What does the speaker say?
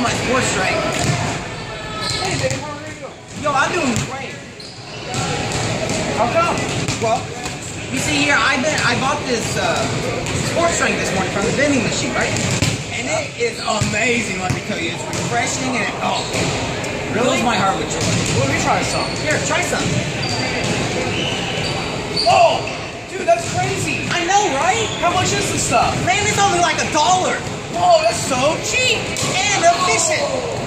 on my sports strength. Hey, Dave, how are you doing? Yo, I'm doing great. How come? Well, you see here, I been I bought this uh, sports drink this morning from the vending machine, right? And it is amazing. Let me tell you, it's refreshing and it, oh, fills my heart with joy. Well, let me try some. Here, try some. Oh, dude, that's crazy. I know, right? How much is this stuff? Man, it's only like a dollar Oh, that's so cheap. and efficient.